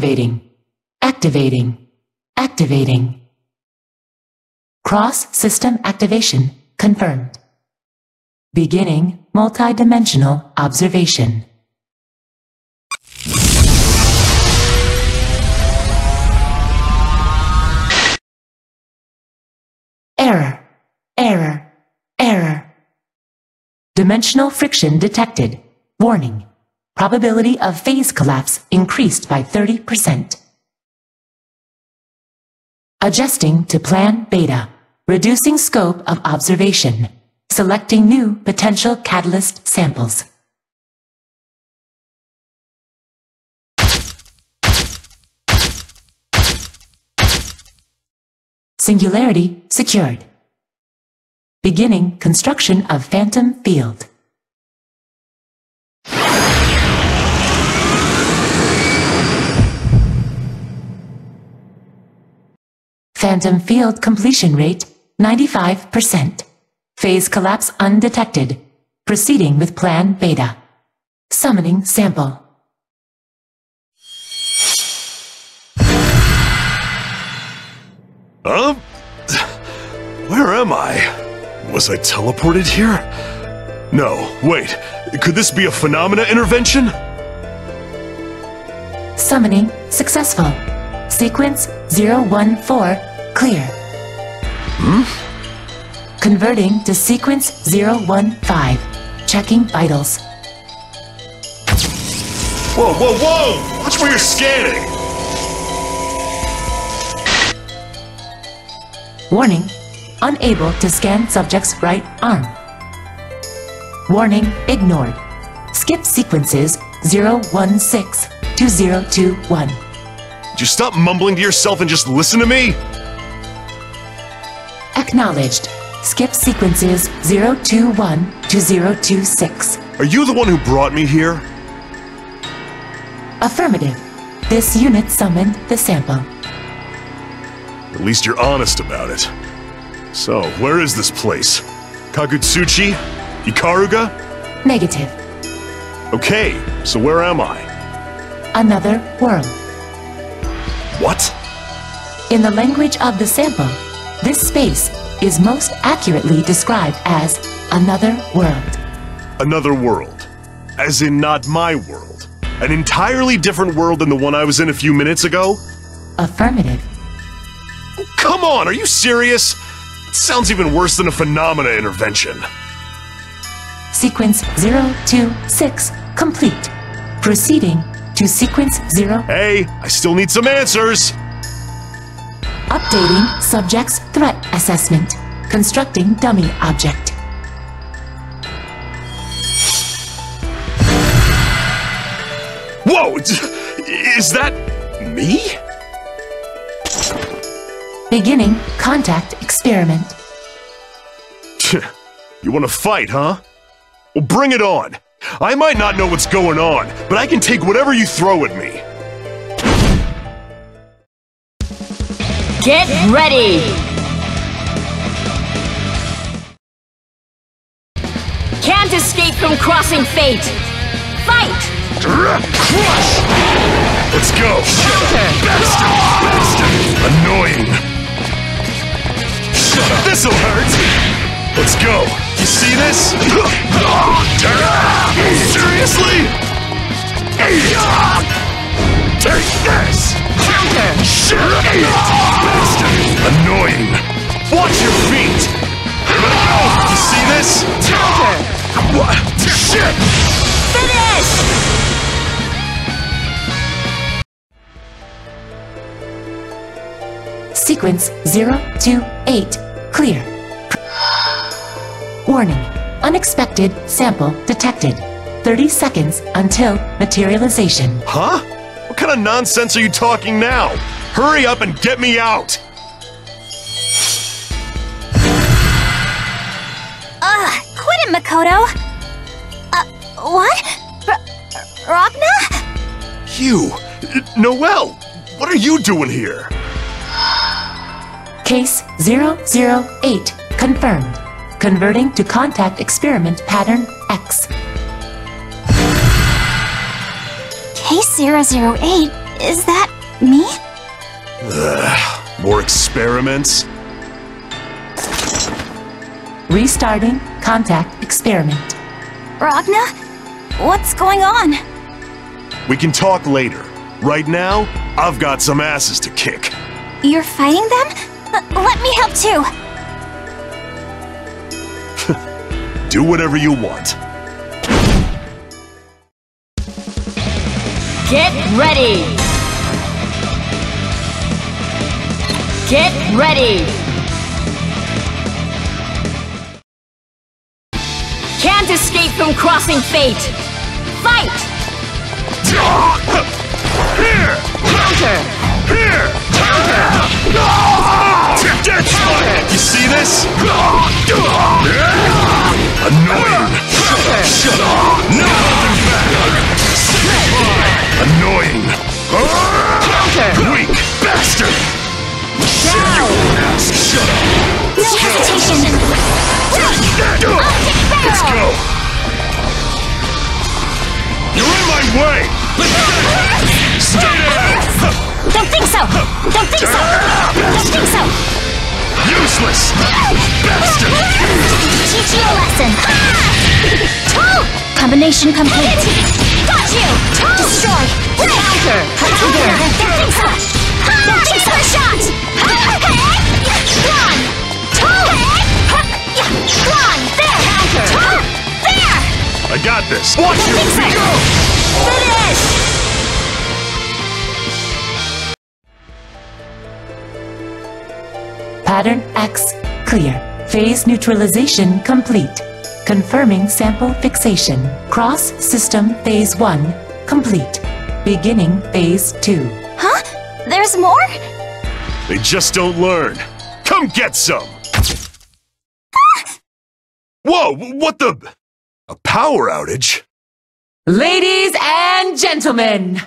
Activating. Activating. Activating. Cross system activation confirmed. Beginning multidimensional observation. Error. Error. Error. Dimensional friction detected. Warning. Probability of phase collapse increased by 30%. Adjusting to plan beta. Reducing scope of observation. Selecting new potential catalyst samples. Singularity secured. Beginning construction of Phantom Field. Phantom Field completion rate 95%. Phase collapse undetected. Proceeding with Plan Beta. Summoning sample. Huh? Where am I? Was I teleported here? No, wait. Could this be a phenomena intervention? Summoning successful. Sequence 014 clear. Hmm? Converting to sequence 015. Checking vitals. Whoa, whoa, whoa! Watch where you're scanning! Warning. Unable to scan subject's right arm. Warning ignored. Skip sequences 016 to 021. Would you stop mumbling to yourself and just listen to me? Acknowledged. Skip sequences 021 to 026. Are you the one who brought me here? Affirmative. This unit summoned the sample. At least you're honest about it. So, where is this place? Kagutsuchi? Ikaruga? Negative. Okay, so where am I? Another world. What? In the language of the sample, this space is most accurately described as another world. Another world. As in not my world. An entirely different world than the one I was in a few minutes ago? Affirmative. Come on, are you serious? It sounds even worse than a phenomena intervention. Sequence 026 complete. Proceeding to sequence 0. Hey, I still need some answers! Updating subject's threat assessment. Constructing dummy object. Whoa! Is that me? Beginning contact experiment. You want to fight, huh? Well, bring it on! I might not know what's going on, but I can take whatever you throw at me. Get ready! Can't escape from crossing fate! Fight! Crush! Let's go! Bastard! Bastard! Annoying! Shut up! This'll hurt! Let's go! You see this? Annoying! Watch your feet! You see this? Counter! What? Shit! Finish! Sequence 028 clear. Warning. Unexpected sample detected. 30 seconds until materialization. Huh? What kind of nonsense are you talking now? Hurry up and get me out! Ugh, quit it, Makoto! Uh, what? R Ragna? You! Noel! What are you doing here? Case 008 confirmed. Converting to contact experiment pattern X. Case 008? Is that me? More experiments? Restarting contact experiment. Ragna? What's going on? We can talk later. Right now, I've got some asses to kick. You're fighting them? L let me help too. Do whatever you want. Get ready! Get ready! Can't escape from crossing fate! Fight! Here! Counter! Here! Counter! Dead spot! You see this? Annoying! Shut up! No! Annoying! Shut up! No hesitation. Let's go! You're in my way! Stay there! Don't think so! Don't think so! Don't think so! Useless! Bastard! Teach you a lesson. Combination complete. Got you! Destroy! Counter! Don't think so! Don't think so! Shot! Gone! Gone! There! Counter! There! I got this! Watch your think so. feet! Finish! Pattern X clear. Phase neutralization complete. Confirming sample fixation. Cross system phase 1 complete. Beginning phase 2. Huh? There's more? They just don't learn. Come get some! Whoa! What the? A power outage? Ladies and gentlemen,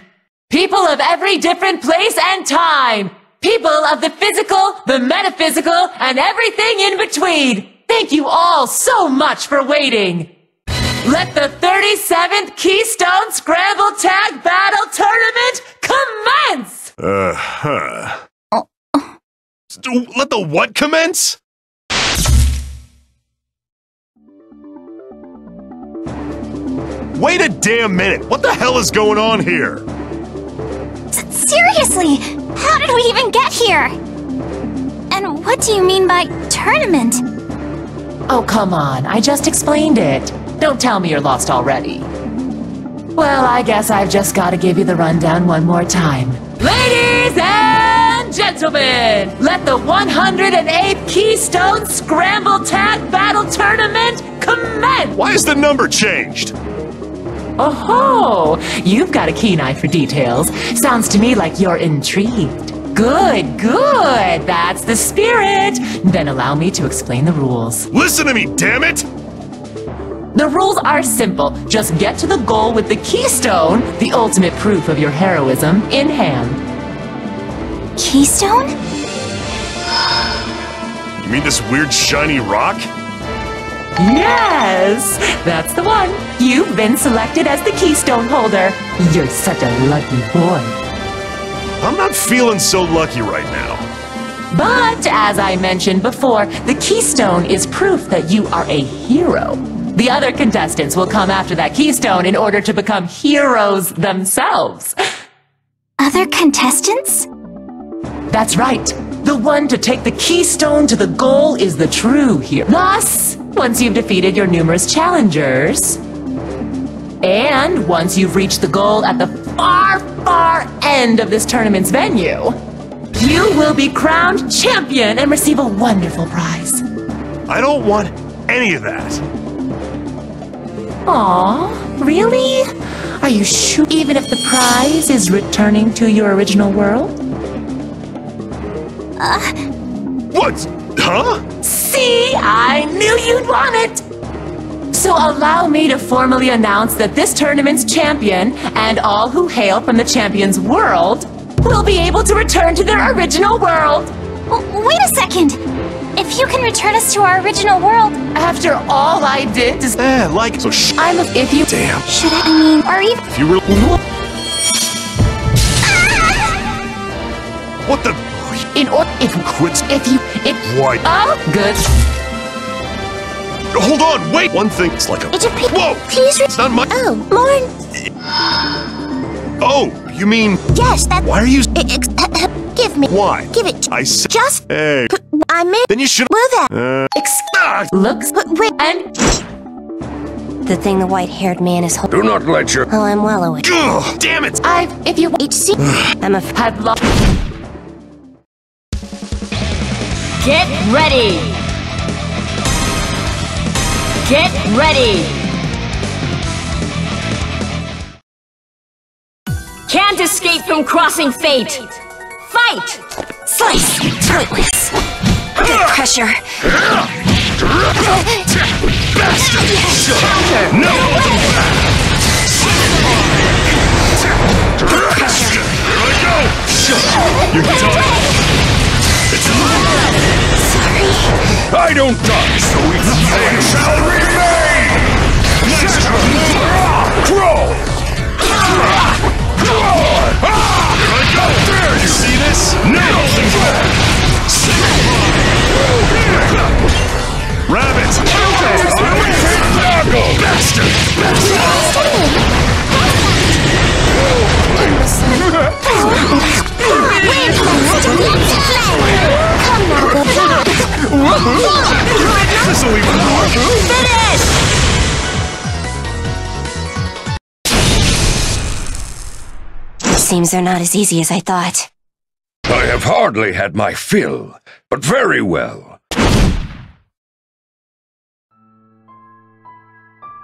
people of every different place and time, people of the physical, the metaphysical, and everything in between, thank you all so much for waiting. Let the 37th Keystone Scramble Tag Battle Tournament commence! Uh huh. Let the what commence? Wait a damn minute! What the hell is going on here? S- seriously, how did we even get here? And what do you mean by tournament? Oh, come on, I just explained it. Don't tell me you're lost already. Well, I guess I've just got to give you the rundown one more time. Ladies and gentlemen, let the 108th Keystone Scramble Tag Battle Tournament commence! Why is the number changed? Oh, ho! you've got a keen eye for details. Sounds to me like you're intrigued. Good, good. That's the spirit. Then allow me to explain the rules. Listen to me, damn it! The rules are simple. Just get to the goal with the keystone, the ultimate proof of your heroism, in hand. Keystone? You mean this weird shiny rock? Yes, that's the one. You've been selected as the keystone holder. You're such a lucky boy. I'm not feeling so lucky right now. But as I mentioned before, the keystone is proof that you are a hero. The other contestants will come after that keystone in order to become heroes themselves. Other contestants? That's right. The one to take the keystone to the goal is the true hero. Thus, once you've defeated your numerous challengers, and once you've reached the goal at the far, far end of this tournament's venue, you will be crowned champion and receive a wonderful prize. I don't want any of that. Aw, really? Are you sure even if the prize is returning to your original world? What? Huh? See, I knew you'd want it! So allow me to formally announce that this tournament's champion, and all who hail from the champion's world, will be able to return to their original world. W- wait a second! If you can return us to our original world, After all I did to... Eh, like, so sh- I'm a... If you... Damn. should I, I mean, or even. If you were. What the? In or... If... you Quit. If you... If... Why? Oh, good. Hold on, wait! One thing, it's like a. It appears. Whoa! Please. It's not my. oh, more. Oh, you mean. Yes, that. Why are you. Give me. Why? Give it. I said. Just. Hey. I may. Then you should. Move that. Uh. Ex... Looks... But wait. And... The thing the white-haired man is holding. Do not let your. Oh, I'm well aware. Damn it! I've. If you... Seems. I'm a. Had lost... Get ready! Get ready! Can't escape from crossing fate! Fight! Slice! Pointless. Good pressure. No! Here I go! You're done! It's Sorry. I don't die, so its name shall remain! Nice try! Seems they're not as easy as I thought. I have hardly had my fill, but very well.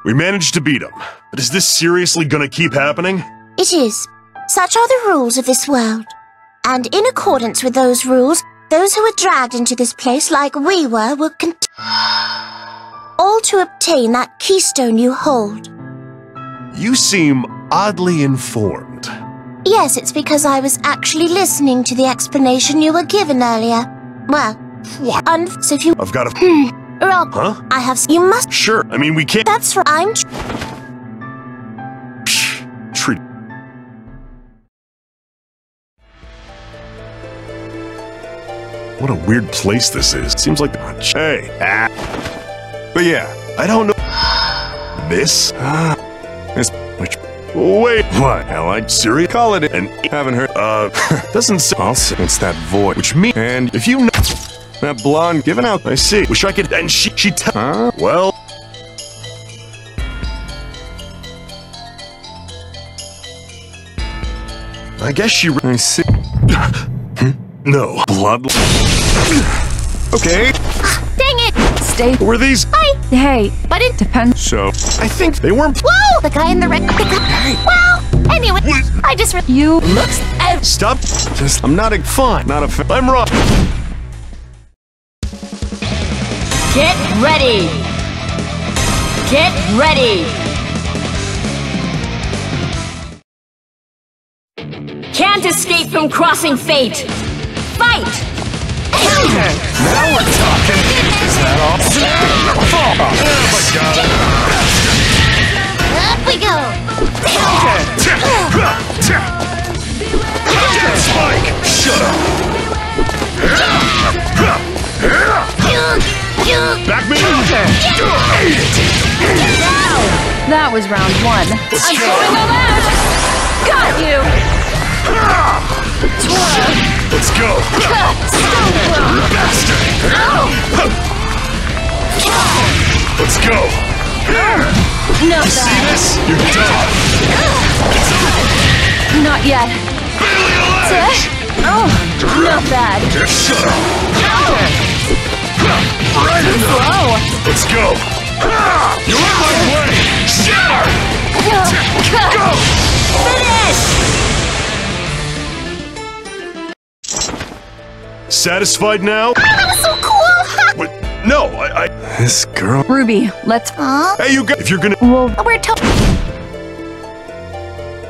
We managed to beat him, but is this seriously gonna keep happening? It is. Such are the rules of this world. And in accordance with those rules, those who were dragged into this place like we were will cont- all to obtain that keystone you hold. You seem oddly informed. Yes, it's because I was actually listening to the explanation you were given earlier. Well, What? un- so if you I've got a. Hmm, Rob, Huh? I have. You must. Sure, I mean, we can't. That's right. I'm. Tr- Treat. What a weird place this is. Seems like. Hey. Ah. But yeah, I don't know. This? Ah. This. Wait. What? Hell, I serious? Call it and haven't heard. Uh, doesn't sound. It's that voice. Which me. And if you know. That blonde giving out. I see. Wish I could. And she. She. T- huh? Well. I guess she. I see. no. Blood. Okay. Dang it! Stay. Were these? these? Hey, but it depends. So, I think they weren't. Whoa! The guy in the red. The guy. Well, anyway, I just. Re- You Looks... And... Stop. Just. I'm not a fine. Not a fan. I'm wrong. Get ready! Get ready! Can't escape from crossing fate! Fight! Now we're talking. Is that all? Fall. Oh, oh, oh my god. Up we go! Spike! Shut up! Back me up! That was round one. Let's go! Got you. Let's go! Bastard! Oh. Let's go! No, See this? You're done! not yet. Barely Oh, not bad. Shut up! Right in the... Oh, Let's go! You're in my way! Shatter! Go! Finish. Satisfied now? Oh, that was so cool! What? No, I, I. This girl. Ruby, let's. Huh? Hey, you guys. If you're gonna. Well, We're to-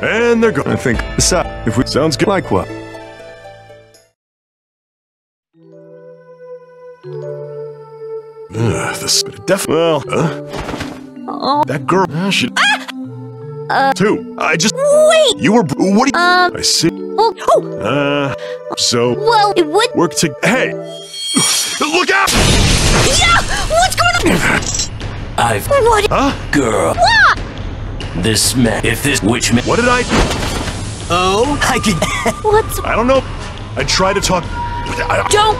And they're gonna think. Besides, if we sounds good. Like what? Ugh, this def. Well, huh? Oh. That girl. Uh, she. Uh. Two. I just. Wait! You were. What? Do you, Um, I see. well, oh, Uh. So. well, it would. Work to. Hey. Look out! Yeah! What's going on? I've What? Huh? girl. What? This man. If this witch man. What did I? Oh, I can. What's. I don't know. I tried to talk. I, Don't.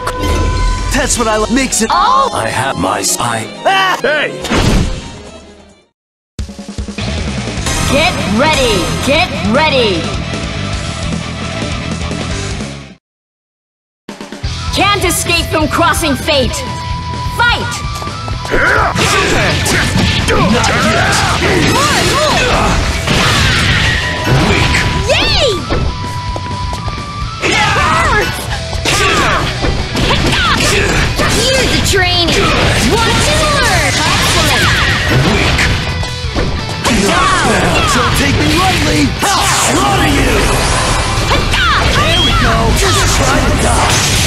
That's what I like. Makes it. Oh! I have my. I. Ah! hey! Get ready! Get ready! Can't escape from crossing fate! Fight! One! Weak! Yay! Here's the training. Watch and learn. Excellent. Don't take me lightly. I'll slaughter you. There we go. Just try to die.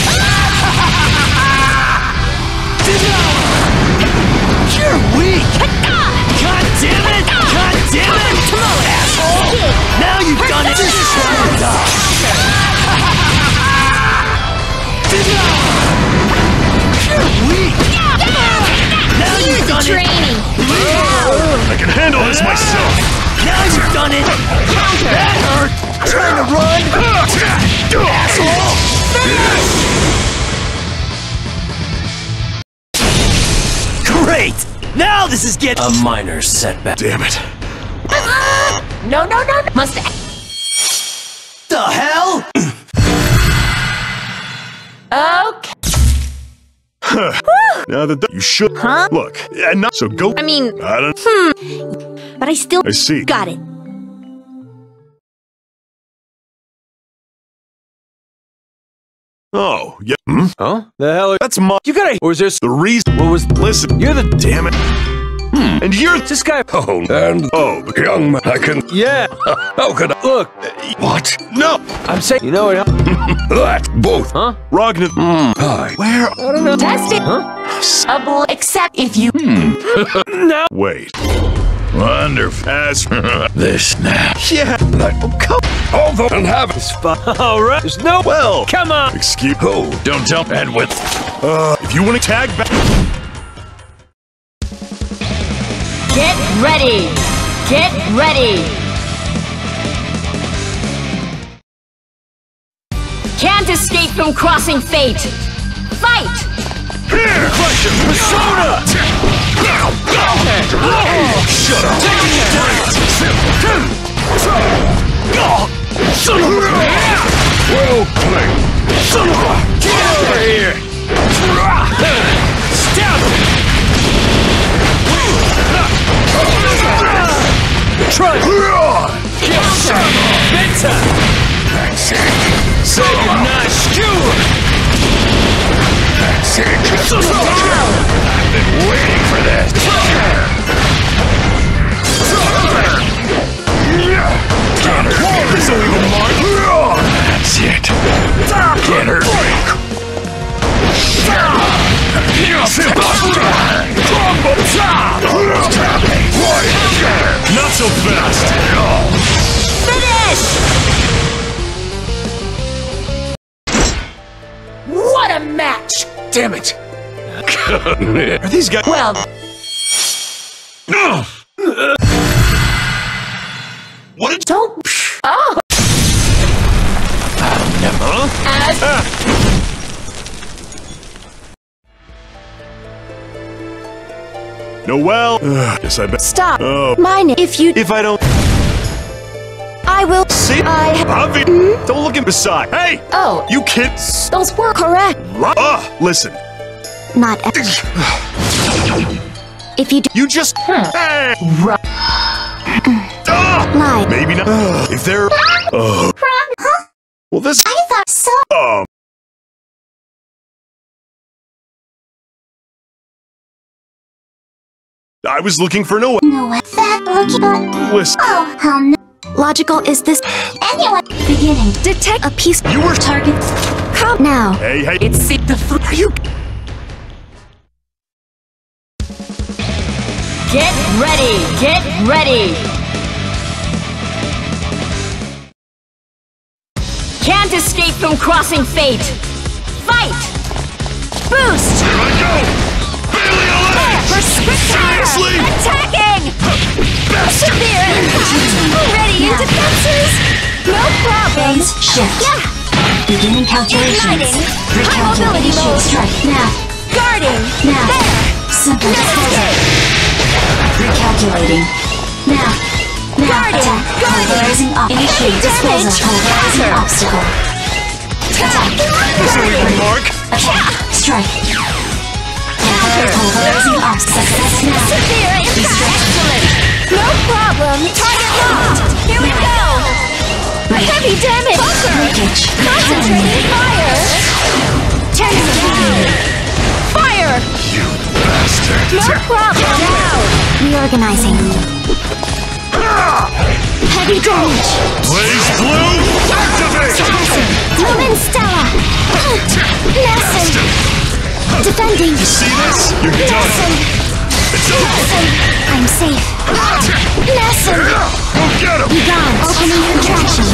You're weak. God damn it! God damn it! Come on, asshole! Now you've done it. Just try to die. You're weak. Now you've the done it. I can handle this myself. Now you've done it! That hurt! Trying to run? Asshole! Great! Now this is getting a minor setback. Damn it. No, no, no, no. Must. The hell? Okay. Huh. Now that you should. Huh? Look, and not so go. I mean, I don't. Hmm. but I still I see. got it. Oh, yeah. Hmm? Huh? The hell? That's my. You gotta. Or is this The reason. What was? Listen. You're the. Damn it. Hmm. And you're. This guy. Oh, and Oh, young man, I can. Yeah. How could I? Look. What? no! I'm saying. You know what? That both. Huh? Ragna. Hi. Where? I don't know. Test it. Huh? A except if you. Hmm. No. Wait. Wonderful. As. This now. yeah. That. Oh, come. Although and have. All right. There's no. Well. Come on. Excuse. Oh, don't jump and with. Uh, if you want to tag back. Get ready! Get ready! Can't escape from crossing fate! Fight! Here! Crush him! Persona! Shut up! Of a... Well played. Son of. Get over here! Stab him! Try. Bedtime! That's it. Say goodnight, skewer! That's a... I've been waiting for this. Get her! Damn it. Are these guys... Well, What did... don't. Oh. As Noel? Ugh, guess I bet... Stop. Oh, Mine. If you. if I don't... I will. See? I. Avi! Don't look at beside. Hey! oh, You kids! those were Correct. Ah, listen. Not. if you do. You just... Hey! Right. Ah! Lie. Maybe not. If they're... Oh. Well, this... I thought so. Um... I was looking for Noah. No way. That looky but Listen, Oh, how no. Logical is this anyway. Beginning. Detect a piece you were. target. Come now. Hey, hey. It's see the fl- Are you? Get ready! Get ready! Can't escape from crossing fate! Fight! Boost! Here I go! Alert! Seriously? Attacking! Severe Ready in defenses! No problem! Phase shift. Yeah! Beginning calculations. Recalculate Mobility mode. strike. Now. Guarding! Now. There! Simple disposal. Recalculating. Now. Now. Guarding. Attack. Guarding. Pulverizing up. Initiate disposal. Pulverizing obstacle. Attack. Absolutely, Mark. Attack. Strike. Pulverizing obstacle. Success now. Severe! Excellent. No problem! Target locked! Here we go! Heavy damage! Concentrating fire! Turn down. Fire! You bastard. No problem! Now. Reorganizing. Heavy damage. Blaze Blue, activate! Lumen Stella. Nelson. Defending. You see this? You're done. Nelson. It's over. Nelson. I'm safe. Nelson. Go get him! Be gone. Opening contraction.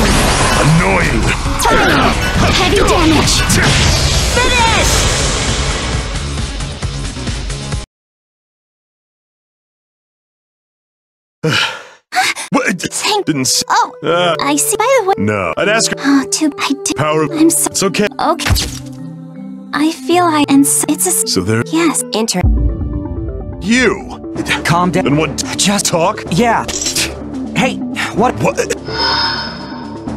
Annoying. Fire. Heavy damage. Finish! What? Thank- Didn't s- Oh, Uh, I see. By the way. no. I'd ask her. Oh, too. I did. Power. I'm so. It's okay. Okay. I feel I. And s- it's a. So there. Yes. Enter. You. Calm down. And what? Just Talk? Yeah. Hey, what? What?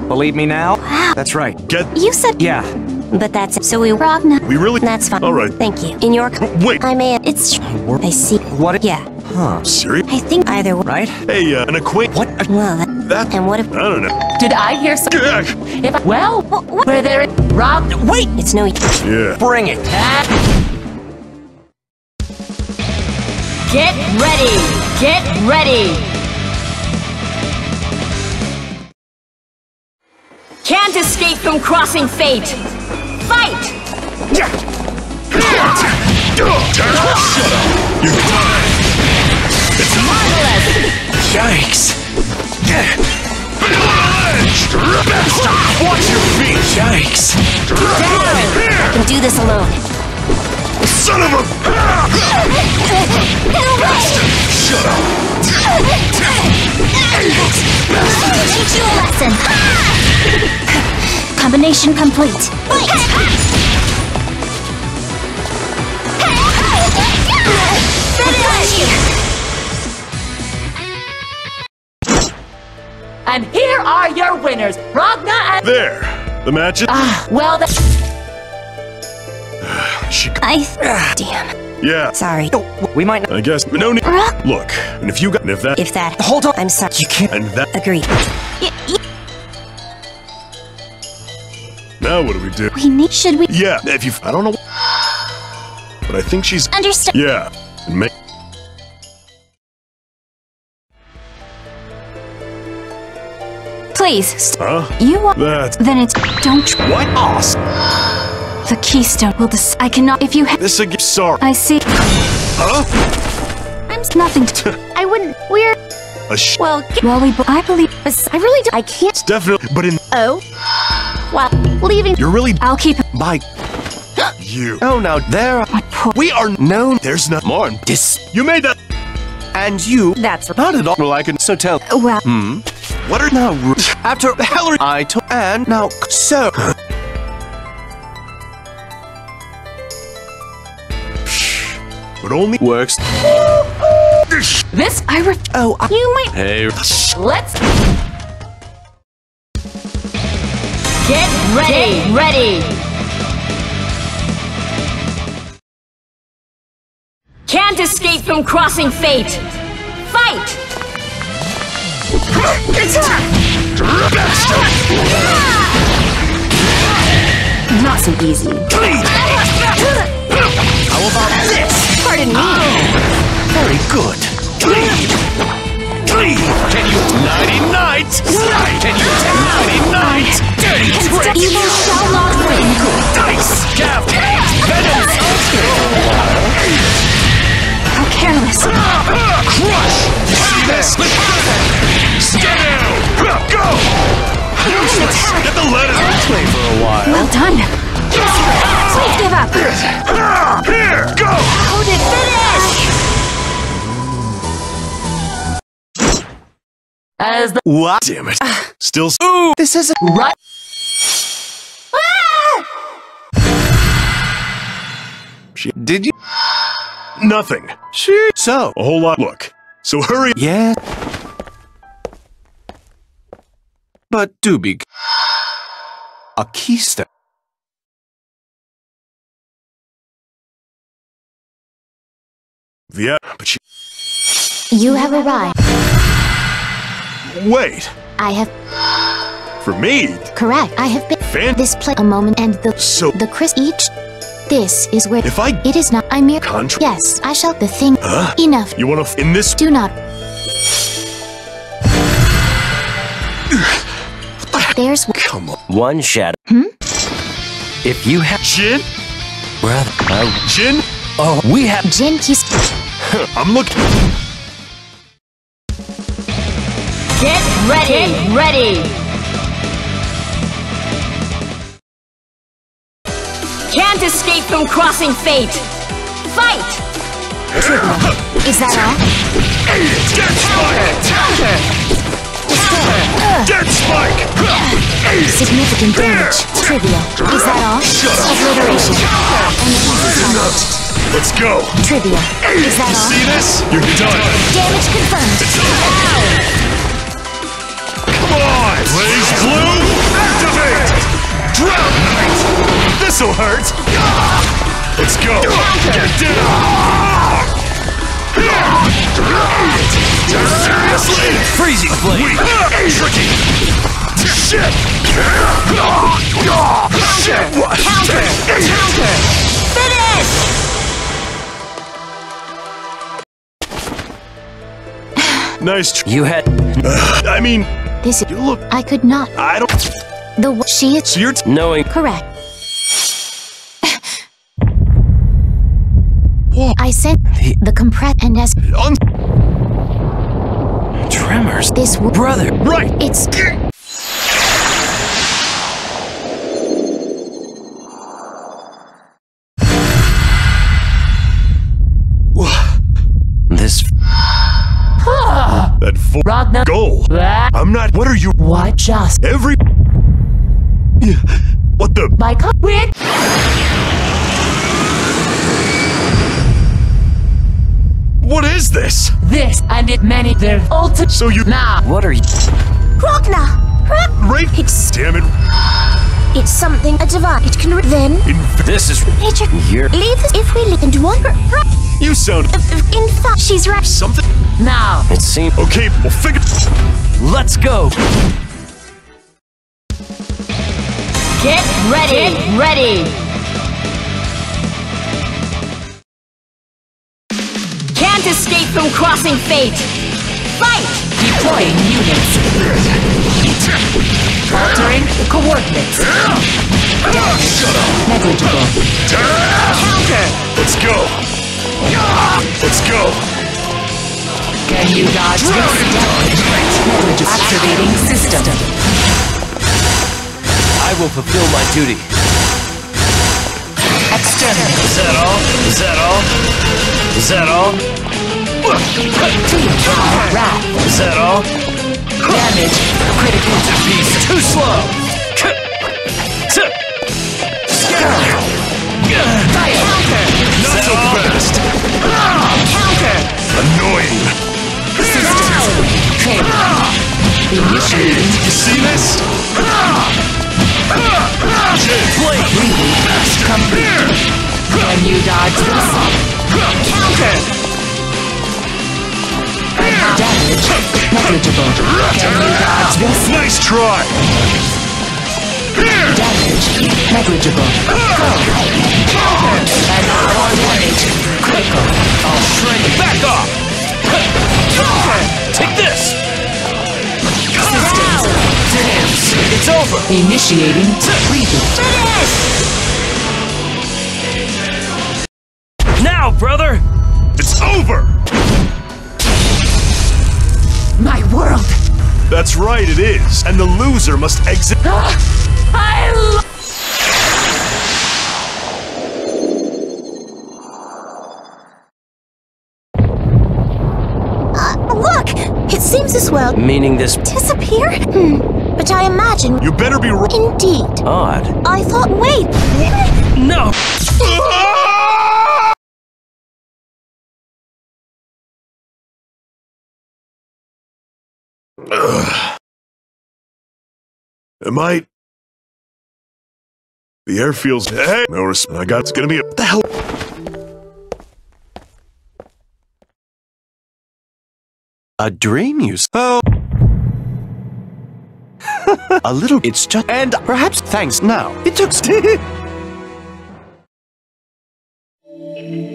Believe me now? Wow. That's right. Get. You said. Yeah. But that's so we Ragna. We really. That's fine. All right. Thank you. In your Wait. I may It's. I see. What? Yeah. Huh. Serious? I think. Either way. Right? Hey, uh, an acquaint. What? Well, that, and what if I don't know. Did I hear something? Ugh. If I, well, were there Rob? Wait! it's no Yeah. Bring it. Get ready! Get ready! Can't escape from crossing fate! Fight! Shut up. You're done. It's Marvelous! Yikes. Watch your feet. Yikes. I can do this alone. Son of a. Shut up. Teach you a lesson. Combination complete. And here are your winners, Ragna and. There. The match is. Ah, well, the- She. I. Ah, Damn. Yeah. Sorry. We might not. I guess. No need. Rock. Look. And if you got. And if that. If that. Hold on. I'm sorry. You can't. And that. Agreed. Now what do we do? We need. Should we Yeah. If you. I don't know. But I think she's. understand? Yeah. And make. Please. St- Huh? you want. That. Then it's. Don't. Tr- What? Awesome. the keystone will. Dis- I cannot. If you. Ha- This again. Sorry. I see. Huh? I'm s- nothing. To- I wouldn't. We're. A sh. Well, Well, we. I believe. I really do. I can't. It's Definitely. But in. Oh. Well, leaving. You're really. I'll keep. By. You. Oh, now there. are- What poor. We are. known. There's not more. Dis. You made that. And you. That's Not at all. Well, I can so tell. Well. Hmm. What are. Now, Ru- after Hillary, I took. And now, so. But only Works. this I. Ref- Oh, I- you might. Hey. let's Get ready! ready! Can't escape from crossing fate! Fight! Not so easy. how about this? Pardon me. Very good. Can you nighty night? Can you nighty night? Dirty trick! Evil shall not win. Dice! Gav! Venom! How careless. Crush! You see this? Useless! Get the letter! Play for a while. Well done. Please give up. Here! Go! Hold it finish. As the What? Damn it. Still s- Ooh, this isn't right She Did you? nothing. She. So. A whole lot. Look. So hurry. Yeah. But do be. A keystone. Yeah, but you. You have arrived. Wait. I have For me? correct. I have been Fan. this play a moment and the So. the Chris each. This is where If I. it is not. I mere Contra- Yes, I shall the thing. Huh? Enough. You wanna. F- in this. Do not. There's Come on. One shadow. Hmm? If you have Jin? brother, uh, Jin? oh, we have Jin Keys. I'm looking. Get ready! Get ready! Can't escape from crossing fate! Fight! Is that all? Dead Spike! Dead Spike! Significant damage. Trivial. Is that all? Obliteration. Let's go! Trivial. Is that all? See this? You're done! Damage confirmed. It's Come on! BlazBlue! Activate! Drown Knight! This'll hurt! Let's go! Get down! Seriously? freezing flame. Tricky! Shit! Shit! What? Counter! Counter! Finish! Nice tr- You had I mean, This you look... I could not. I don't... The she is So you're... Knowing correct. What? I sent the the compress and as on... tremors. this w- Brother, Right! it's this That full Ragna. goal! Blah. I'm not... What are you... What just Every... Yeah, What the... my co- is this? This and it many their ultimate So you... now. what are you? Ragna! Rag- Right? It's Damn it. it's something a divine. It can re- then In... This is nature You're- leave this if we live and one. You sound... In fact, she's right. Something... Now. it seems. Okay, we'll figure... Let's go. Get ready! Get ready! Escape from crossing fate! Fight! Deploying units. Altering the coordinates. Negligible. Counter! Let's go! Let's go! Can you dodge this? Negligible. Activating system. I will fulfill my duty. Exterminate. Is that all? Is that all? Is that all? Wrath. Is that all? Damage. Critical. Piece too slow. Fire. Not so fast! Counter! Annoying! Training. Initiating. You see this? Jin! Breathing. Complete. Can you dodge this? Counter! Damage. Negligible. Can you dodge this? Nice try! Damage. Negligible. And now damage. Critical. I'll shrink. Back off. Take this! Dance! It's over! Initiating reboot. Now, brother! It's over! My world! That's right, it is. And the loser must exit. I Uh, look! It seems this world Meaning this Disappear? Hmm. But I imagine... You better be wrong. Indeed. odd. I thought... Wait! No! Am I? The air feels. Hey, no res- I got. It's gonna be. A, the hell? A dream you Oh. a little. It's just. And perhaps thanks now. It took.